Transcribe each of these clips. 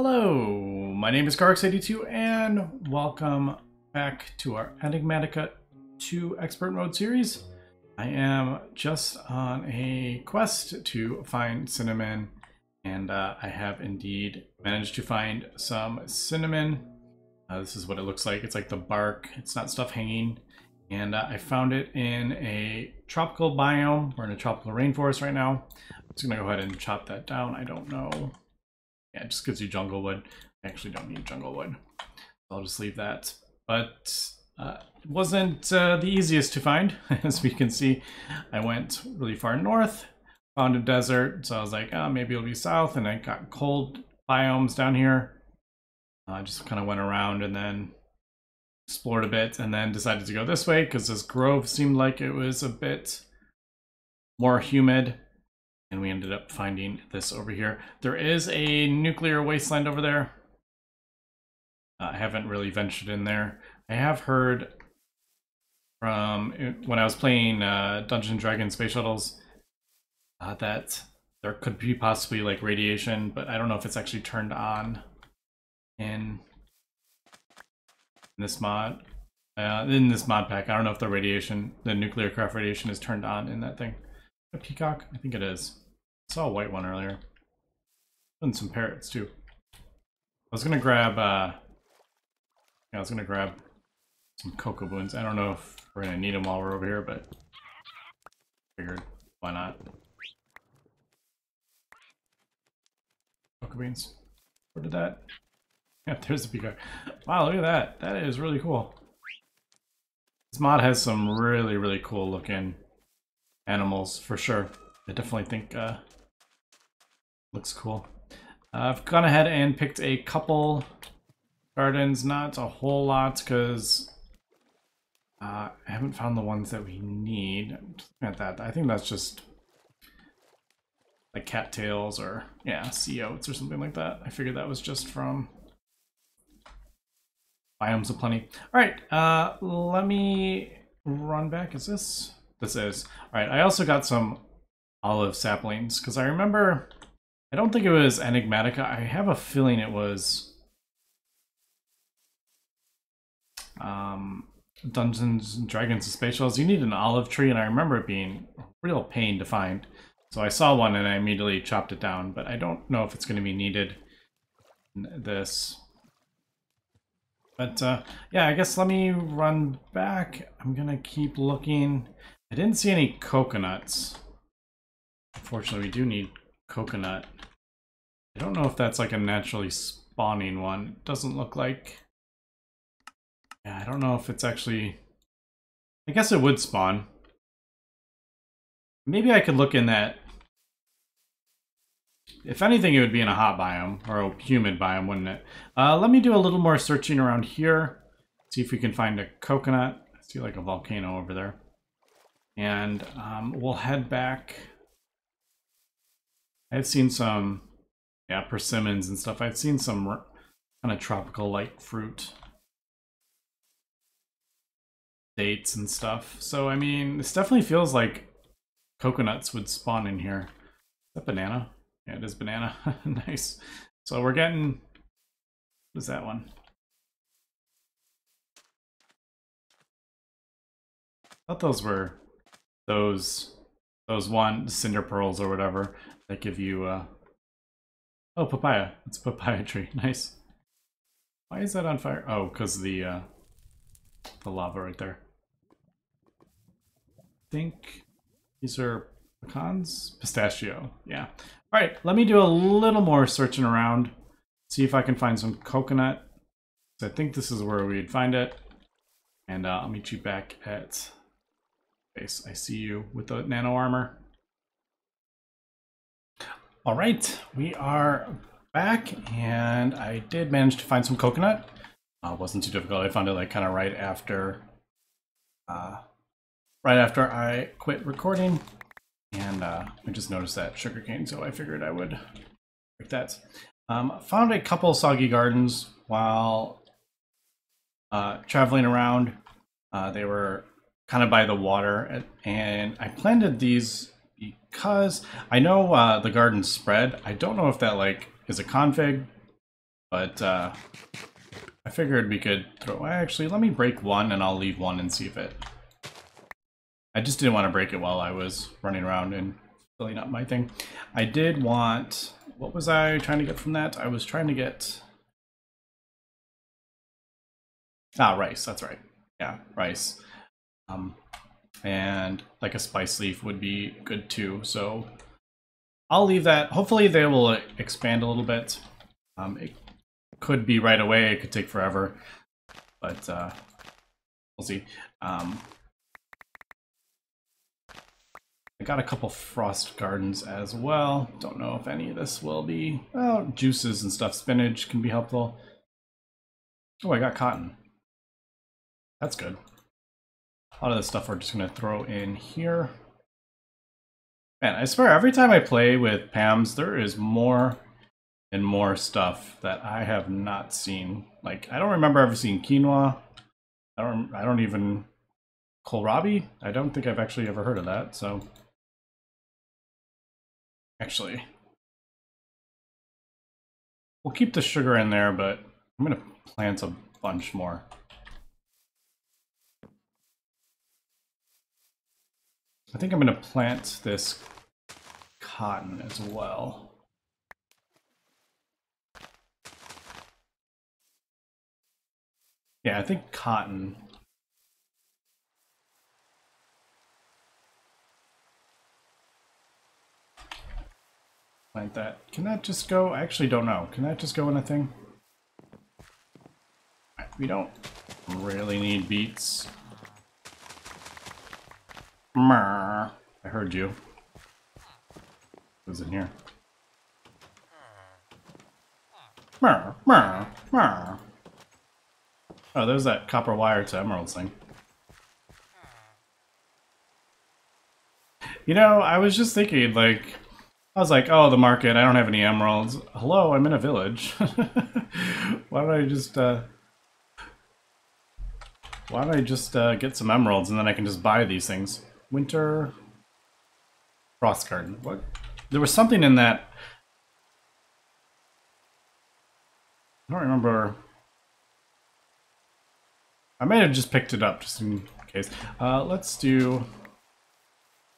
Hello, my name is Kharax82 and welcome back to our Enigmatica 2 Expert Mode series. I am just on a quest to find cinnamon and uh, I have indeed managed to find some cinnamon. Uh, this is what it looks like. It's like the bark, it's not stuff hanging. And uh, I found it in a tropical biome. We're in a tropical rainforest right now. I'm just gonna go ahead and chop that down. I don't know yeah, it just gives you jungle wood. I actually don't need jungle wood. I'll just leave that. But uh, it wasn't uh, the easiest to find. As we can see, I went really far north, found a desert. So I was like, oh, maybe it'll be south. And I got cold biomes down here. I uh, just kind of went around and then explored a bit and then decided to go this way because this grove seemed like it was a bit more humid and we ended up finding this over here. There is a nuclear wasteland over there. Uh, I haven't really ventured in there. I have heard from when I was playing uh, Dungeon Dragon Space Shuttles uh, that there could be possibly like radiation, but I don't know if it's actually turned on in, this mod. Uh, in this mod pack, I don't know if the radiation, the nuclear craft radiation is turned on in that thing. A peacock? I think it is. I saw a white one earlier. And some parrots too. I was gonna grab uh yeah, I was gonna grab some cocoa beans. I don't know if we're gonna need them while we're over here, but figured why not. Cocoa beans. Where did that? Yeah, there's a peacock. Wow, look at that. That is really cool. This mod has some really, really cool looking animals for sure. I definitely think uh, looks cool. Uh, I've gone ahead and picked a couple gardens, not a whole lot because uh, I haven't found the ones that we need. at that. I think that's just like cattails or yeah, sea oats or something like that. I figured that was just from Biomes O' Plenty. All right, uh, let me run back. Is this? This is. All right, I also got some olive saplings because I remember I don't think it was Enigmatica. I have a feeling it was um, Dungeons and Dragons and Space. You need an olive tree, and I remember it being a real pain to find. So I saw one and I immediately chopped it down, but I don't know if it's going to be needed this. But uh, yeah, I guess let me run back. I'm going to keep looking. I didn't see any coconuts. Unfortunately, we do need coconut. I don't know if that's like a naturally spawning one. It doesn't look like... Yeah, I don't know if it's actually... I guess it would spawn. Maybe I could look in that... If anything, it would be in a hot biome, or a humid biome, wouldn't it? Uh, let me do a little more searching around here. See if we can find a coconut. I see like a volcano over there. And um, we'll head back I've seen some, yeah, persimmons and stuff. I've seen some kind of tropical like fruit dates and stuff. So, I mean, this definitely feels like coconuts would spawn in here. Is that banana? Yeah, it is banana. nice. So we're getting, what is that one? I thought those were those those one cinder pearls or whatever that give you uh oh papaya. It's a papaya tree. Nice. Why is that on fire? Oh because the uh the lava right there. I think these are pecans? Pistachio. Yeah. All right let me do a little more searching around. See if i can find some coconut. I think this is where we'd find it. And uh, i'll meet you back at i see you with the nano armor all right, we are back, and I did manage to find some coconut. Uh, wasn't too difficult. I found it like kind of right after, uh, right after I quit recording, and uh, I just noticed that sugarcane, so I figured I would break that. Um, found a couple soggy gardens while uh, traveling around. Uh, they were kind of by the water, and I planted these because I know uh, the garden spread. I don't know if that like is a config but uh, I figured we could throw. Actually, let me break one, and I'll leave one and see if it. I just didn't want to break it while I was running around and filling up my thing. I did want. What was I trying to get from that? I was trying to get. Ah, rice. That's right. Yeah, rice. Um, and like a spice leaf would be good too. So I'll leave that. Hopefully they will expand a little bit. Um, it could be right away. It could take forever, but uh, we'll see. Um, I got a couple frost gardens as well. Don't know if any of this will be. Well, juices and stuff. Spinach can be helpful. Oh, I got cotton. That's good. A lot of this stuff we're just going to throw in here. Man, I swear, every time I play with Pams, there is more and more stuff that I have not seen. Like, I don't remember ever seeing quinoa. I don't, I don't even... Kohlrabi? I don't think I've actually ever heard of that, so... Actually... We'll keep the sugar in there, but I'm going to plant a bunch more. I think I'm going to plant this cotton as well. Yeah, I think cotton. Like that. Can that just go? I actually don't know. Can that just go in a thing? We don't really need beets. I heard you. Who's in here? Oh, there's that copper wire to emeralds thing. You know, I was just thinking, like, I was like, oh, the market, I don't have any emeralds. Hello, I'm in a village. Why don't I just, uh... Why don't I just uh, get some emeralds and then I can just buy these things? Winter Frost Garden. What? There was something in that. I don't remember. I may have just picked it up just in case. Uh, let's do.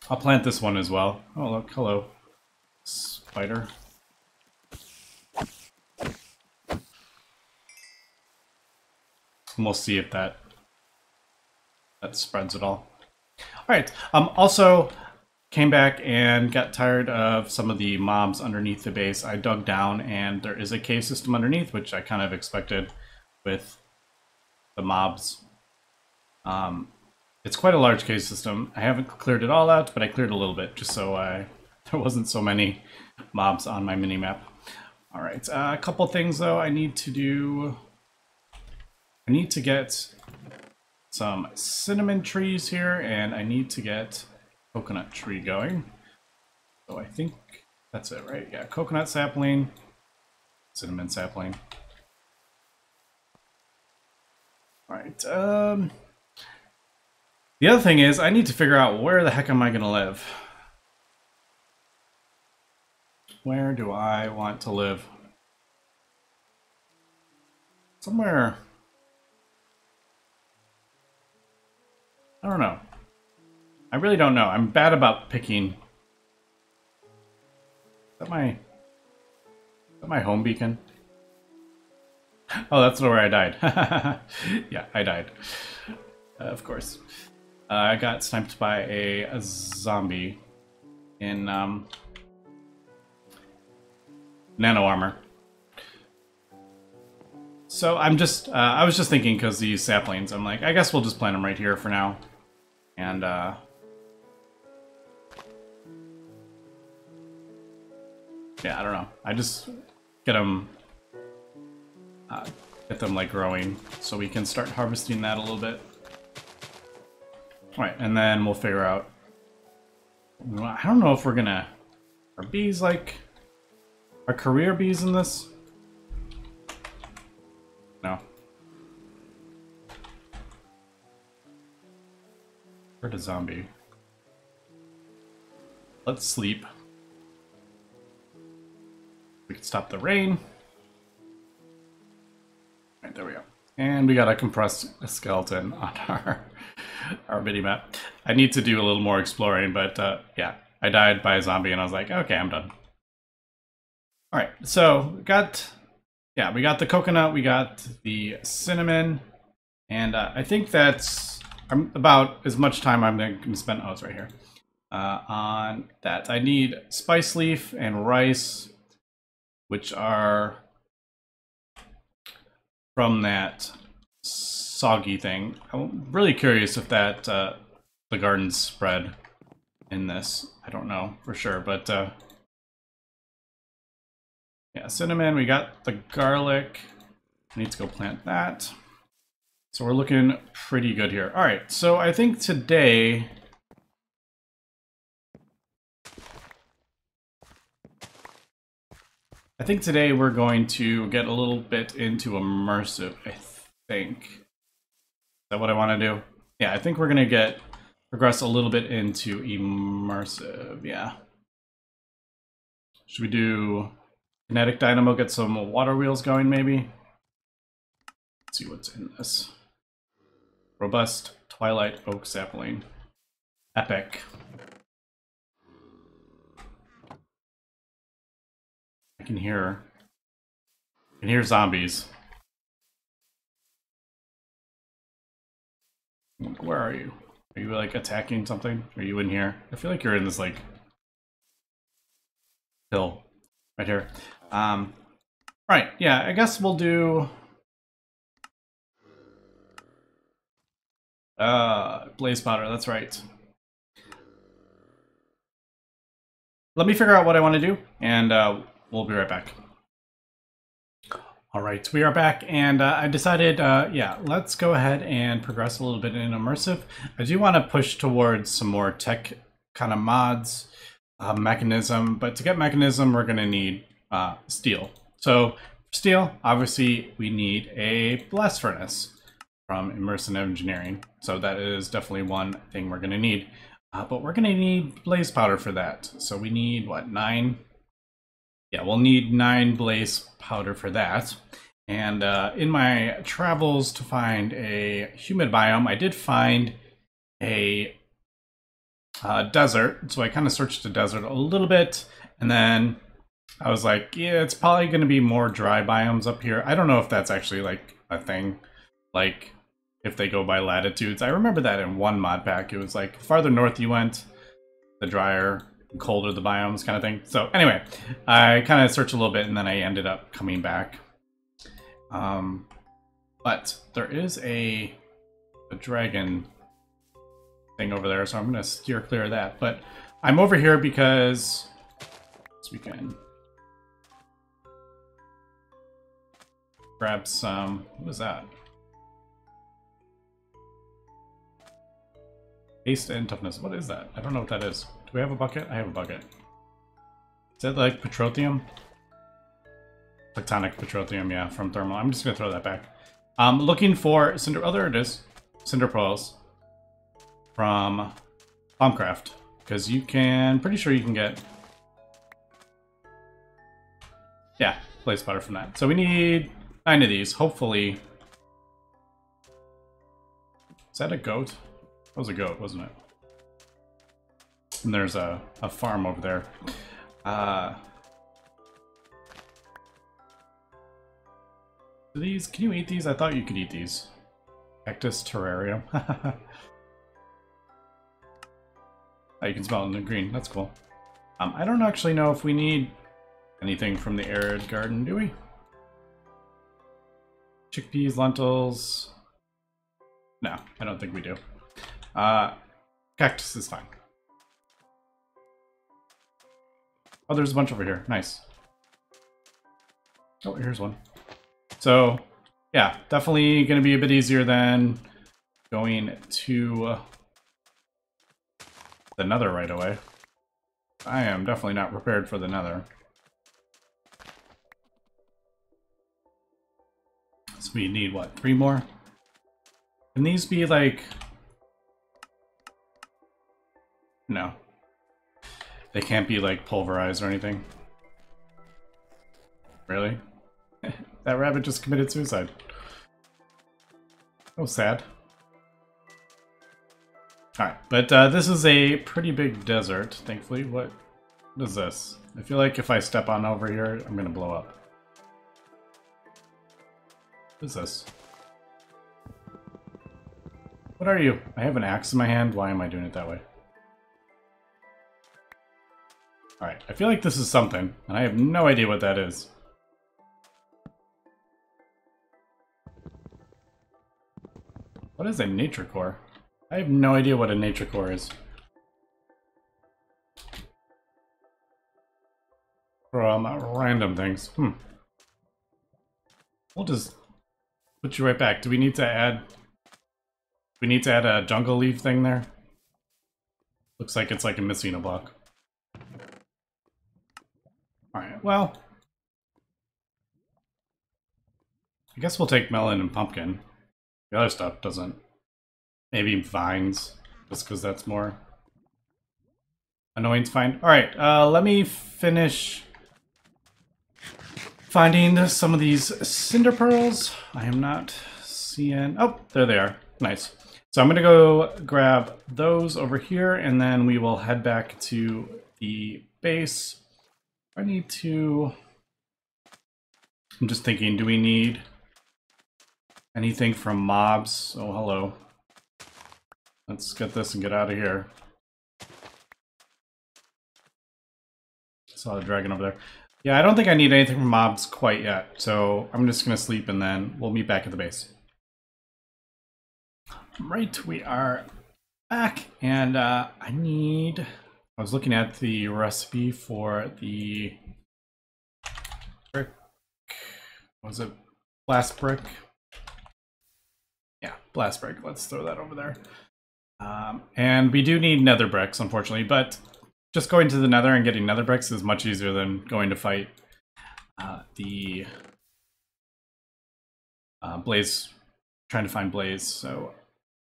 I'll plant this one as well. Oh look, hello, spider. And we'll see if that that spreads at all. All right. Um, also, came back and got tired of some of the mobs underneath the base. I dug down and there is a cave system underneath, which I kind of expected with the mobs. Um, it's quite a large cave system. I haven't cleared it all out, but I cleared a little bit just so I, there wasn't so many mobs on my mini map. All right, uh, a couple things though I need to do. I need to get some cinnamon trees here, and I need to get coconut tree going. So I think that's it, right? Yeah, coconut sapling, cinnamon sapling. All right. Um, the other thing is, I need to figure out where the heck am I going to live? Where do I want to live? Somewhere I don't know. I really don't know. I'm bad about picking. Is that my... Is that my home beacon? Oh, that's where I died. yeah, I died. Uh, of course. Uh, I got sniped by a, a zombie in um, nano armor. So I'm just, uh, I was just thinking because these saplings, I'm like, I guess we'll just plant them right here for now. And, uh... Yeah, I don't know. I just get them... Uh, get them, like, growing so we can start harvesting that a little bit. Alright, and then we'll figure out... I don't know if we're gonna... Are bees, like... Are career bees in this? Heard a zombie. Let's sleep. We can stop the rain. there we go. And we got a compressed skeleton on our our mini map. I need to do a little more exploring, but uh, yeah, I died by a zombie and I was like, okay, I'm done. All right, so we got, yeah, we got the coconut, we got the cinnamon, and uh, I think that's about as much time I'm going to spend. Oh, it's right here. Uh, on that, I need spice leaf and rice, which are from that soggy thing. I'm really curious if that uh, the garden spread in this. I don't know for sure, but uh, yeah, cinnamon. We got the garlic. I need to go plant that. So we're looking pretty good here. All right, so I think today I think today we're going to get a little bit into immersive, I think. Is that what I want to do? Yeah, I think we're going to get progress a little bit into immersive, yeah. Should we do kinetic dynamo, get some water wheels going maybe? Let's see what's in this. Robust Twilight Oak Sapling. Epic. I can hear. I can hear zombies. Where are you? Are you like attacking something? Are you in here? I feel like you're in this like hill right here. Um, right. Yeah. I guess we'll do. Uh, blaze powder. That's right. Let me figure out what I want to do, and uh, We'll be right back. All right, we are back, and uh, I decided, uh, yeah, let's go ahead and progress a little bit in immersive. I do want to push towards some more tech kind of mods, uh, Mekanism, but to get Mekanism, we're going to need uh, steel. So steel, obviously, we need a blast furnace from Immersive Engineering. So that is definitely one thing we're going to need. Uh, but we're going to need blaze powder for that. So we need, what, nine yeah, we'll need nine blaze powder for that. And uh, in my travels to find a humid biome, I did find a uh, desert. So I kind of searched the desert a little bit, and then I was like, yeah, it's probably going to be more dry biomes up here. I don't know if that's actually like a thing, like if they go by latitudes. I remember that in one mod pack, it was like farther north you went, the drier colder the biomes kind of thing. So anyway, I kind of searched a little bit and then I ended up coming back. Um, but there is a, a dragon thing over there, so I'm going to steer clear of that. But I'm over here because we can grab some, what is that? Haste and toughness. What is that? I don't know what that is. Do we have a bucket? I have a bucket. Is that like petroleum? Tectonic Petrotheum, yeah, from thermal. I'm just gonna throw that back. I'm um, looking for cinder. Oh, there it is. Cinder pearls from Thaumcraft because you can. Pretty sure you can get. Yeah, blaze powder from that. So we need nine of these. Hopefully. Is that a goat? That was a goat, wasn't it? And there's a, a farm over there. Uh, these, can you eat these? I thought you could eat these. Cactus terrarium. oh, you can smell it in the green. That's cool. Um, I don't actually know if we need anything from the arid garden, do we? Chickpeas, lentils. No, I don't think we do. Uh, cactus is fine. Oh, there's a bunch over here. Nice. Oh, here's one. So, yeah, definitely going to be a bit easier than going to the nether right away. I am definitely not prepared for the nether. So we need, what, three more? Can these be, like... No. They can't be like pulverized or anything. Really? that rabbit just committed suicide. Oh, sad. Alright, but uh, this is a pretty big desert, thankfully. What, what is this? I feel like if I step on over here, I'm gonna blow up. What is this? What are you? I have an axe in my hand. Why am I doing it that way? Alright, I feel like this is something, and I have no idea what that is. What is a nature core? I have no idea what a nature core is. From random things. Hmm. We'll just put you right back. Do we need to add... We need to add a jungle leaf thing there? Looks like it's like a missing a block. Alright, well... I guess we'll take melon and pumpkin. The other stuff doesn't. Maybe vines, just because that's more annoying to find. Alright, uh, let me finish finding some of these cinder pearls. I am not seeing... Oh, there they are. Nice. So I'm going to go grab those over here, and then we will head back to the base. I need to... I'm just thinking, do we need anything from mobs? Oh, hello. Let's get this and get out of here. Saw the dragon over there. Yeah, I don't think I need anything from mobs quite yet, so I'm just going to sleep and then we'll meet back at the base. Right, we are back, and uh, I need... I was looking at the recipe for the brick... was it? Blast brick? Yeah, blast brick. Let's throw that over there. Um, and we do need nether bricks, unfortunately, but just going to the nether and getting nether bricks is much easier than going to fight uh, the uh, blaze, trying to find blaze. So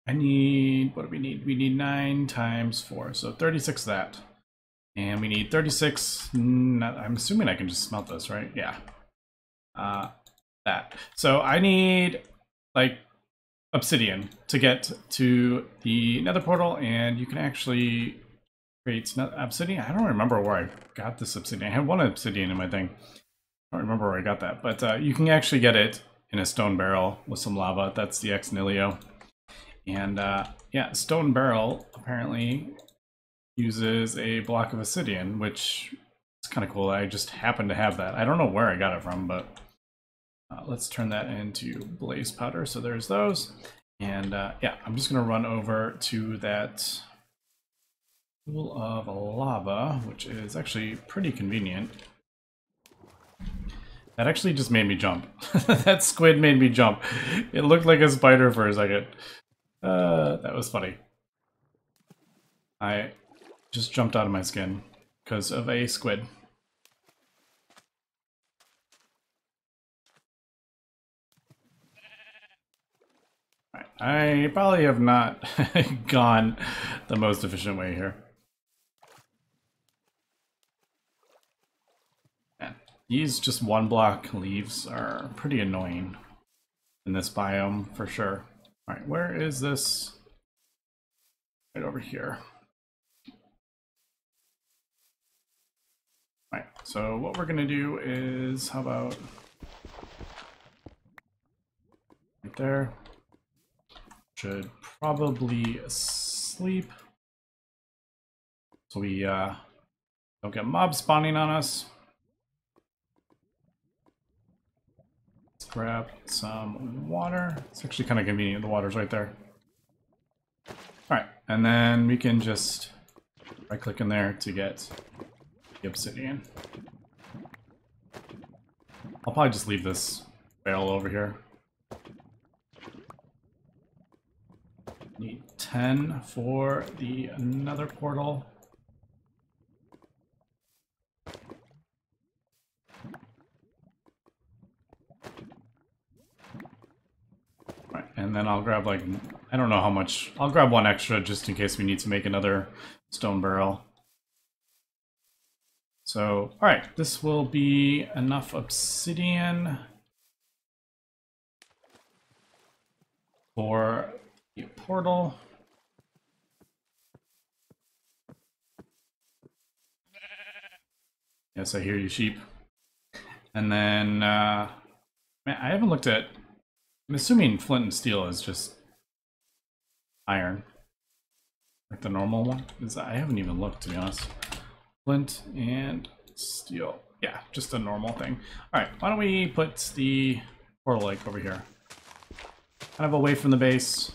I need, what do we need? We need 9 times 4, so 36 that. And we need 36, I'm assuming I can just smelt this, right? Yeah. Uh, that. So I need like obsidian to get to the nether portal and you can actually create obsidian. I don't remember where I got this obsidian. I had one obsidian in my thing. I don't remember where I got that, but uh, you can actually get it in a stone barrel with some lava. That's the ex. And uh, yeah, stone barrel apparently uses a block of obsidian, which is kind of cool. I just happen to have that. I don't know where I got it from, but uh, let's turn that into blaze powder. So there's those. And uh, yeah, I'm just going to run over to that pool of lava, which is actually pretty convenient. That actually just made me jump. that squid made me jump. It looked like a spider for a second. Uh, that was funny. I just jumped out of my skin because of a squid. I probably have not gone the most efficient way here. Yeah, these just one block leaves are pretty annoying in this biome for sure. Alright, where is this? Right over here. Alright, so what we're gonna do is, how about right there? should probably sleep. So we uh, don't get mobs spawning on us. Let's grab some water. It's actually kind of convenient. The water's right there. All right, and then we can just right click in there to get the obsidian. I'll probably just leave this barrel over here. Need 10 for the nether portal. Right, and then I'll grab like, I don't know how much, I'll grab one extra just in case we need to make another stone barrel. So, alright, this will be enough obsidian. for the portal. Yes, I hear you, sheep. And then, uh, man, I haven't looked at. I'm assuming flint and steel is just iron, like the normal one. Is I haven't even looked to be honest. Flint and steel. Yeah, just a normal thing. All right, why don't we put the portal lake over here, kind of away from the base.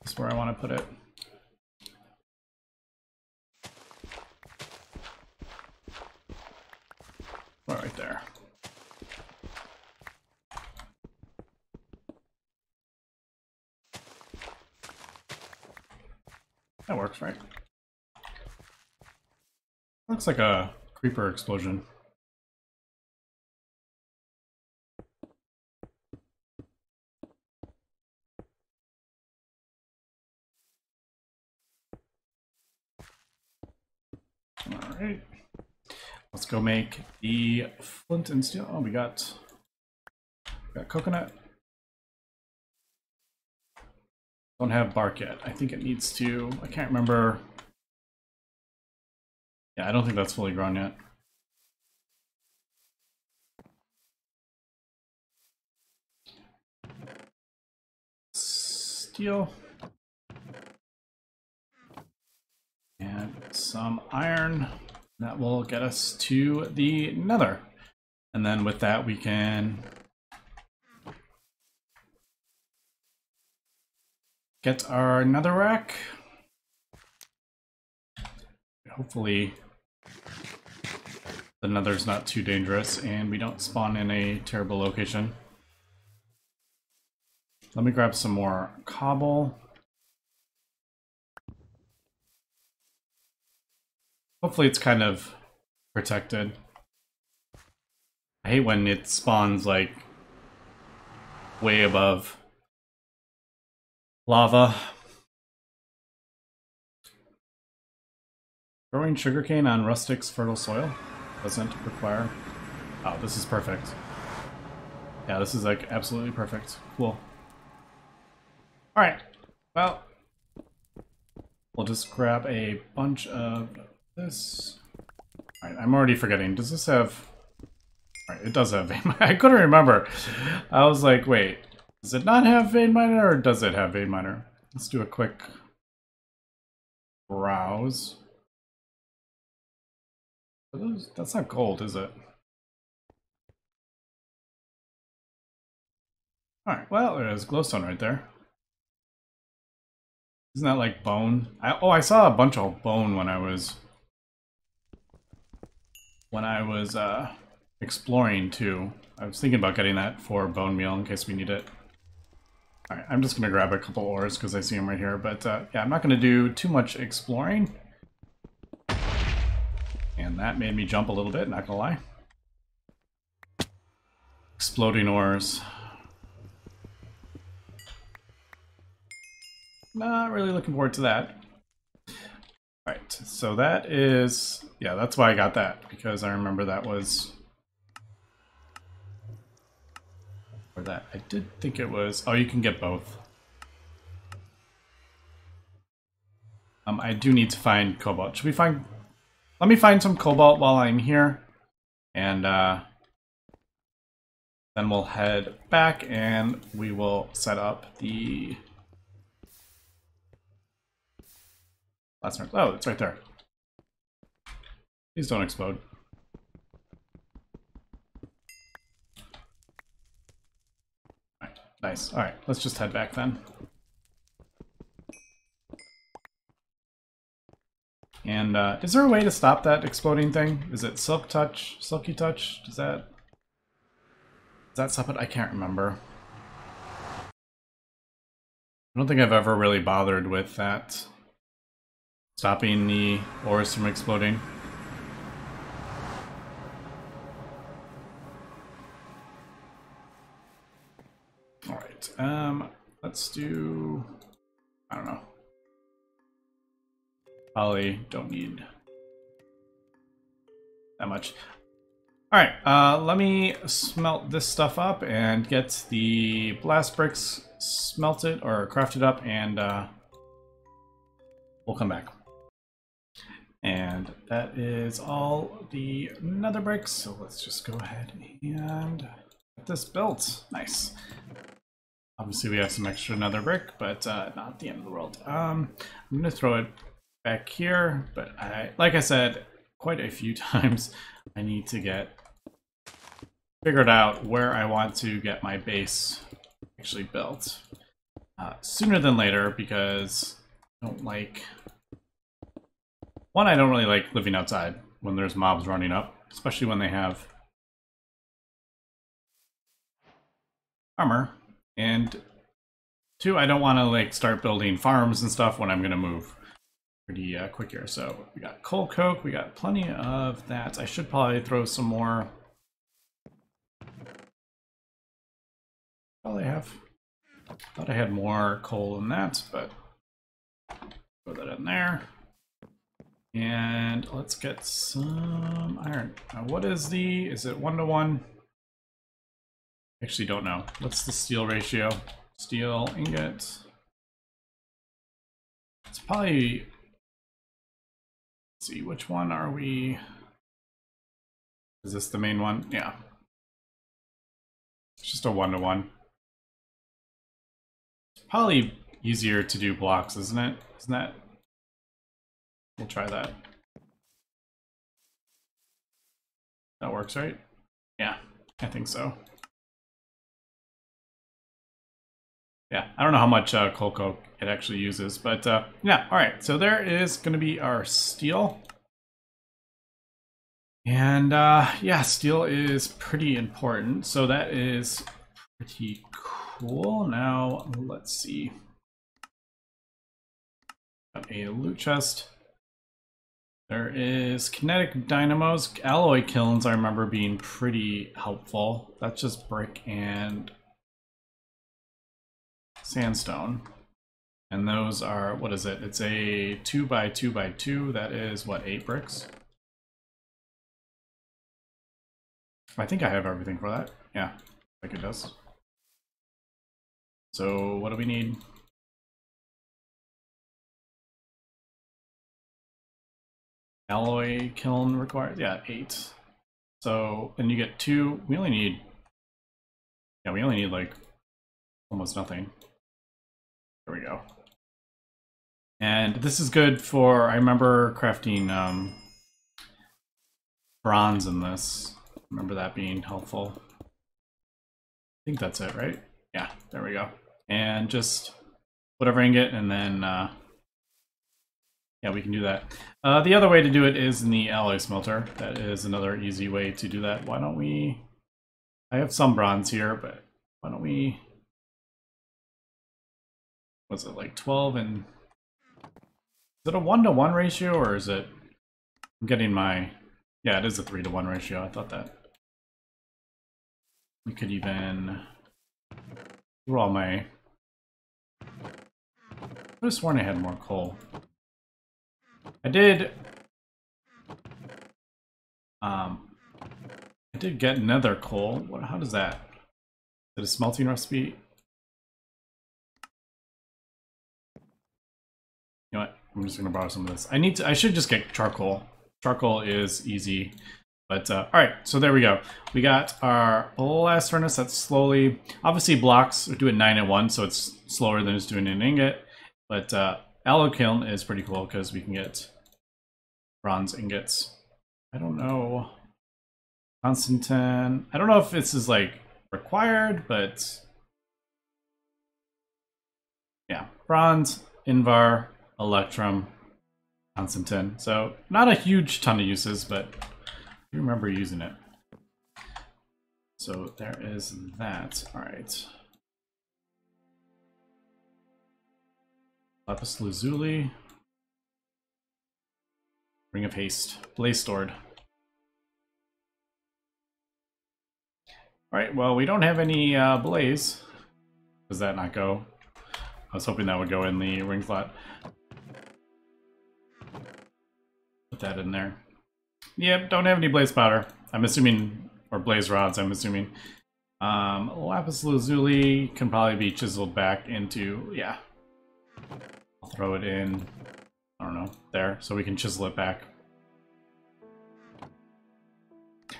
That's where I want to put it. Right there. That works, right? Looks like a creeper explosion. Alright. Let's go make the flint and steel. Oh, we got, we got coconut. Don't have bark yet. I think it needs to, I can't remember. Yeah, I don't think that's fully grown yet. Steel. And some iron. That will get us to the nether. And then with that we can get our netherrack. Hopefully the nether's not too dangerous and we don't spawn in a terrible location. Let me grab some more cobble. Hopefully it's kind of protected. I hate when it spawns like way above lava. Growing sugarcane on rustic's fertile soil doesn't require... Oh, this is perfect. Yeah, this is like absolutely perfect. Cool. Alright, well, we'll just grab a bunch of this. Alright, I'm already forgetting. Does this have... Alright, it does have vein miner. I couldn't remember. I was like, wait, does it not have vein miner or does it have vein miner? Let's do a quick browse. That's not gold, is it? Alright, well, there's glowstone right there. Isn't that like bone? I, oh, I saw a bunch of bone when I was when I was uh, exploring too. I was thinking about getting that for bone meal in case we need it. Alright, I'm just gonna grab a couple ores because I see them right here, but uh, yeah, I'm not gonna do too much exploring. And that made me jump a little bit, not gonna lie. Exploding ores. Not really looking forward to that. Right, so that is, yeah, that's why I got that, because I remember that was, or that, I did think it was, oh, you can get both. Um, I do need to find cobalt. Should we find, let me find some cobalt while I'm here, and uh, then we'll head back and we will set up the Last turn. Oh, it's right there. Please don't explode. Right, nice. All right, let's just head back then. And uh, is there a way to stop that exploding thing? Is it Silk Touch? Silky Touch? Does that... Does that stop it? I can't remember. I don't think I've ever really bothered with that stopping the ores from exploding. All right, um, let's do, I don't know. Probably don't need that much. All right, uh, let me smelt this stuff up and get the blast bricks smelted or crafted up, and uh, we'll come back. And that is all the nether bricks. So let's just go ahead and get this built. Nice. Obviously we have some extra nether brick, but uh, not the end of the world. Um, I'm gonna throw it back here, but I, like I said, quite a few times, I need to get figured out where I want to get my base actually built. Uh, sooner than later, because I don't like one, I don't really like living outside when there's mobs running up, especially when they have armor. And two, I don't want to like start building farms and stuff when I'm going to move pretty uh, quick here. So we got coal coke, we got plenty of that. I should probably throw some more. Probably have. Thought I had more coal than that, but throw that in there. And let's get some iron. Now, what is the, is it one to one? Actually don't know. What's the steel ratio? Steel ingot. It's probably, see, which one are we? Is this the main one? Yeah. It's just a one to one. Probably easier to do blocks, isn't it? Isn't that We'll try that. That works, right? Yeah, I think so. Yeah, I don't know how much uh, coal coke it actually uses, but uh, yeah, all right. So there is going to be our steel. And uh, yeah, steel is pretty important. So that is pretty cool. Now, let's see. Got a loot chest. There is kinetic dynamos. Alloy kilns I remember being pretty helpful. That's just brick and sandstone. And those are, what is it? It's a 2 by 2 by 2 That is, what, 8 bricks? I think I have everything for that. Yeah, I think it does. So what do we need? alloy kiln required yeah eight so and you get two we only need yeah we only need like almost nothing there we go and this is good for i remember crafting um bronze in this remember that being helpful i think that's it right yeah there we go and just whatever ingot and then uh yeah, we can do that. Uh, the other way to do it is in the alloy smelter. That is another easy way to do that. Why don't we... I have some bronze here, but why don't we... Was it like 12 and... Is it a 1 to 1 ratio or is it... I'm getting my... Yeah, it is a 3 to 1 ratio. I thought that. We could even... Roll my... I could have sworn I had more coal. I did... Um, I did get nether coal. What? How does that? Is it a smelting recipe? You know what? I'm just gonna borrow some of this. I need to. I should just get charcoal. Charcoal is easy. But uh, all right, so there we go. We got our blast furnace that's slowly, obviously blocks do it nine at one, so it's slower than it's doing an ingot. But uh, alloy kiln is pretty cool because we can get bronze ingots. I don't know. Constantan. I don't know if this is like required, but yeah, bronze, Invar, Electrum, Constantan. So not a huge ton of uses, but I remember using it. So there is that. All right. Lapis Lazuli. Ring of Haste. Blaze Stored. Alright, well, we don't have any uh, Blaze. Does that not go? I was hoping that would go in the ring slot. Put that in there. Yep, don't have any Blaze Powder. I'm assuming, or blaze rods, I'm assuming. Um, lapis lazuli can probably be chiseled back into, yeah. I'll throw it in, I don't know, there, so we can chisel it back.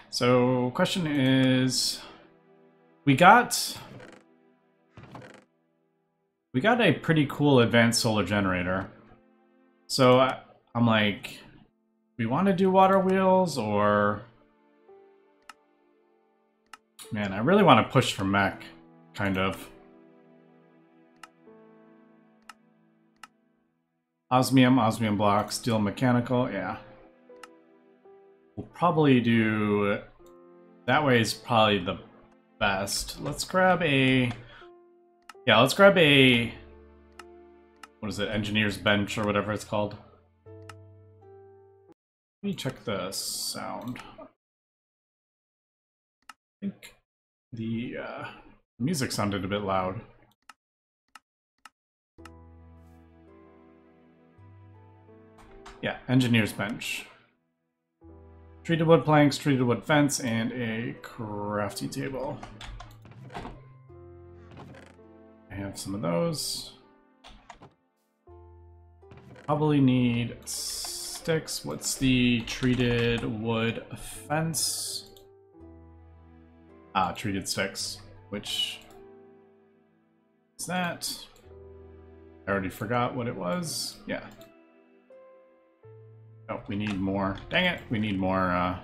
So, question is, we got we got a pretty cool advanced solar generator. So I'm like, we want to do water wheels or man, I really want to push for mech, kind of. Osmium, osmium block, steel mechanical, yeah. We'll probably do that way is probably the best. Let's grab a... Yeah, let's grab a... What is it? Engineer's Bench or whatever it's called. Let me check the sound. I think the uh, music sounded a bit loud. Yeah, Engineer's Bench. Treated wood planks, treated wood fence, and a crafty table. I have some of those. Probably need sticks. What's the treated wood fence? Ah, treated sticks, which is that? I already forgot what it was. Yeah, Oh, we need more. Dang it, we need more uh,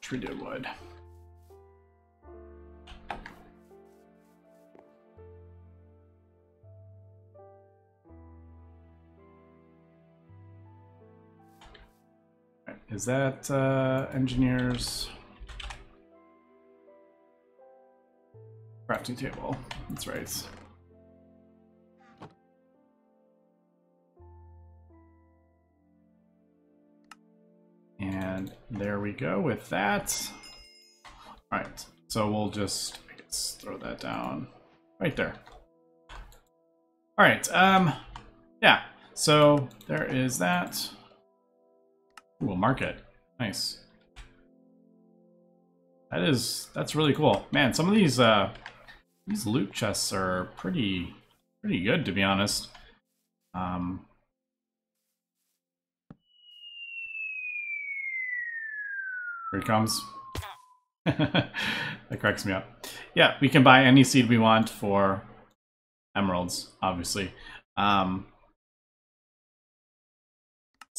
treated wood. Is that uh, engineers crafting table? That's right. And there we go with that. All right, so we'll just, guess, throw that down right there. All right, um, yeah, so there is that. We'll mark it. Nice. That is, that's really cool. Man, some of these, uh, these loot chests are pretty, pretty good, to be honest. Um, Here he comes. that cracks me up. Yeah, we can buy any seed we want for emeralds, obviously. Um,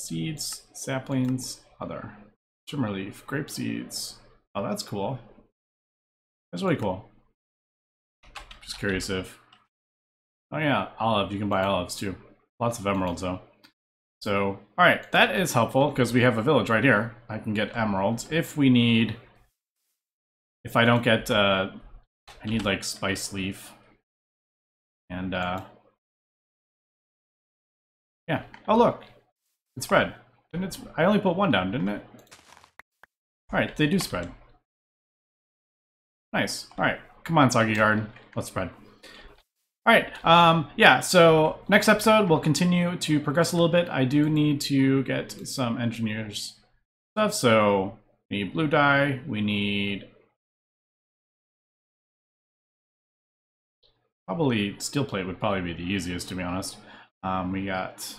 seeds, saplings, other. Shimmer leaf, grape seeds. Oh, that's cool. That's really cool. Just curious if... Oh yeah, olive. You can buy olives too. Lots of emeralds though. So, all right, that is helpful because we have a village right here. I can get emeralds. If we need, if I don't get, uh, I need like spice leaf. And, uh, yeah. Oh, look, it spread. Didn't it? I only put one down, didn't it? All right, they do spread. Nice. All right, come on, Soggy Garden. Let's spread. All right. Um, yeah, so next episode, we'll continue to progress a little bit. I do need to get some engineers stuff. So we need blue dye. We need probably steel plate would probably be the easiest, to be honest. Um, we got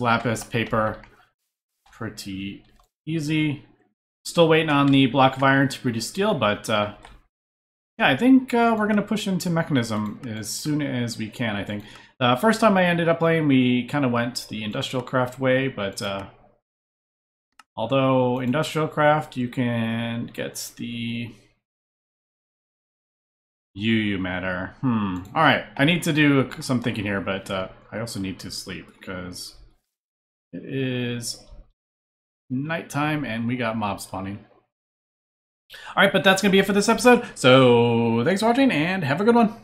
lapis, paper, pretty easy. Still waiting on the block of iron to produce steel, but uh, yeah, I think uh, we're going to push into Mekanism as soon as we can, I think. The first time I ended up playing, we kind of went the Industrial Craft way, but uh, although Industrial Craft, you can get the UU matter. Hmm. All right, I need to do some thinking here, but uh, I also need to sleep because it is nighttime and we got mob spawning. All right, but that's going to be it for this episode. So thanks for watching and have a good one.